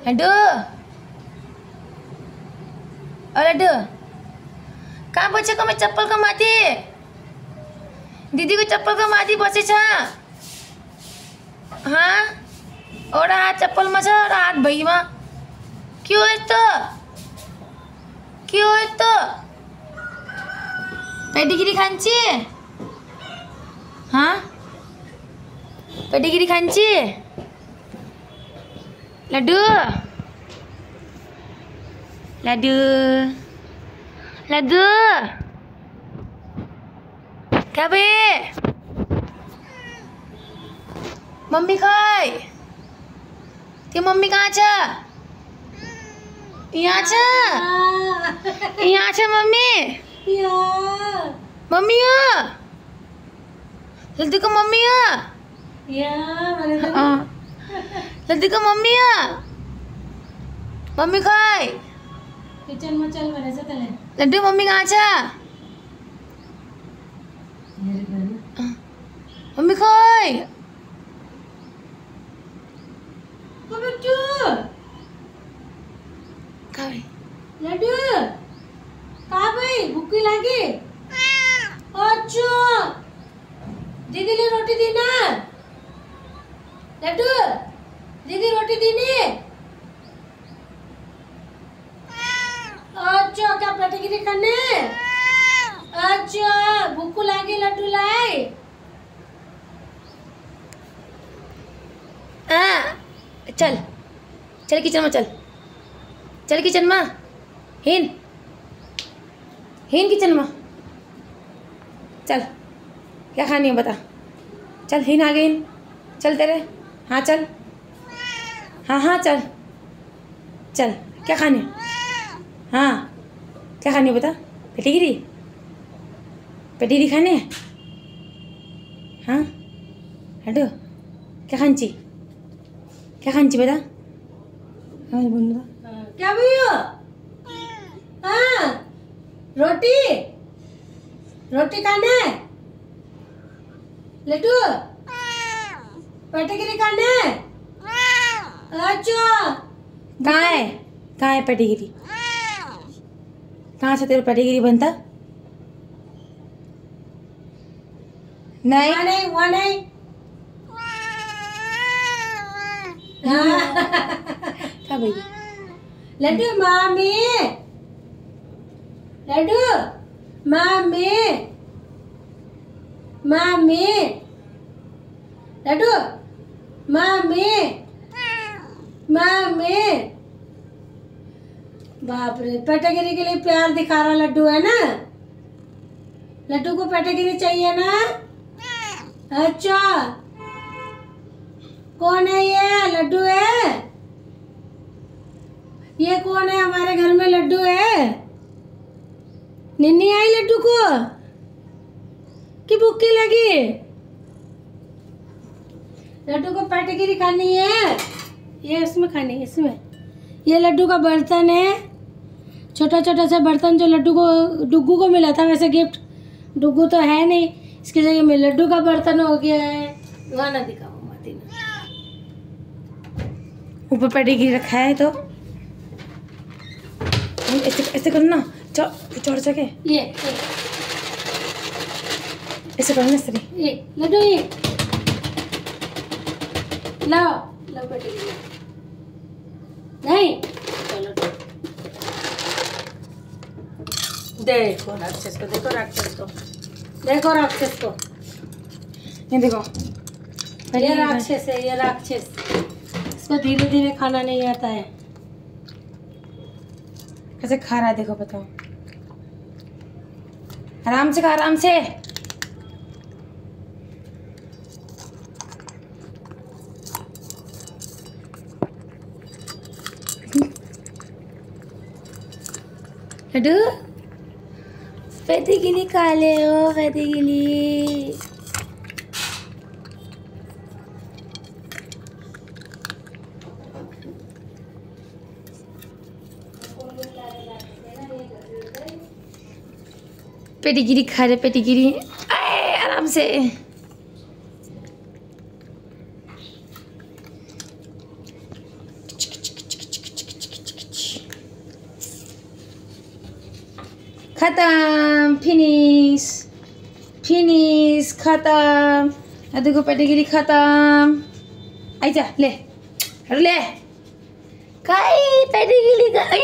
ओ लड्डू कहाँ बसेको म चप्पलको माथि दिदीको चप्पलको माथि बसेछ हाँ एउटा हात चप्पलमा छ एउटा हात भुइँमा के हो यस्तो के हो यस्तो पेडिगिरी खान्छे लड्डू लड्डू लड्डू बे मम्मी खै त्यो मम्मी कहाँ छ यहाँ छ यहाँ छ मम्मी मम्मी हो लड्डूको मम्मी हो अँ। लड्डूको मम्मी हो मम्मी खै किचनमा चल भनेछ त्यसले लड्डू मम्मी कहाँ छ मम्मी खै बिट्टु कहाँ गई? लड्डू कहाँ गई भुक्की लागी अच्छा दीदीले रोटी दिन लड्डू अच्छा क्या करने अच्छा भूख लागी लड्डूलाई हाँ चल चल किचन में चल। चल किचन में। हिन। हिन किचन में। चल, क्या खानी है बता। चल, हिन आ हिन चल तेरे। हाँ चल। हाँ हाँ चल। चल क्या खानी? है हाँ क्या खानी है बता पेटीगिरी? पेटीगिरी खाने हाँ? हटो। क्या खांची क्या खांची बता हाँ बोल क्या भैया हाँ? रोटी? रोटी खाने लड्डू? पेटगिरी खाने कहाँ है? कहाँ है पेटीगिरी कहाँ से तेरा पेटीगिरी बनता? नहीं। नहीं नहीं। हाँ। क्या लड्डू मामी। लड्डू मामी। मामी। लड्डू मामी। मामी। बाप रे, पेटागिरी के लिए प्यार दिखा रहा लड्डू, है ना? लड्डू को पेटागिरी चाहिए ना? अच्छा। कौन है ये? लड्डू है? ये कौन है? हमारे घर में लड्डू है। निन्नी आई लड्डू को? कि भूखी लगी? लड्डू को पैटगिरी खानी है? ये इसमें खानी इसमें। ये लड्डू का बर्तन है। छोटा छोटा सा बर्तन जो लड्डू को डुग्गू को मिला था वैसे गिफ्ट डुग्गू तो है नहीं। इसकी जगह में लड्डू का बर्तन हो गया है। वहाँ ना दिखाओ माती ना ऊपर पेटीगिरी रखा है तो। ऐसे ऐसे करो ना। चढ़ सके ये ये। ऐसे करो ना सरी। ये लड्डू ये। लाओ। नहीं। चलो। देखो राक्षस को देखो राक्षस को। देखो राक्षस को। ये देखो। ये राक्षस है ये राक्षस। इसको धीरे धीरे खाना नहीं आता है। कैसे खा रहा है देखो बताओ। आराम से खा आराम से। लड्डू? पेटी खा ले ओ पेटी पेटीगिरी खा रहे पेटीगिरी आराम से। खत्म फिनिस फिनिस खत्तम दुःख पेटिगिरी खत्तम आइज ले ले खै पेटिगिरी खै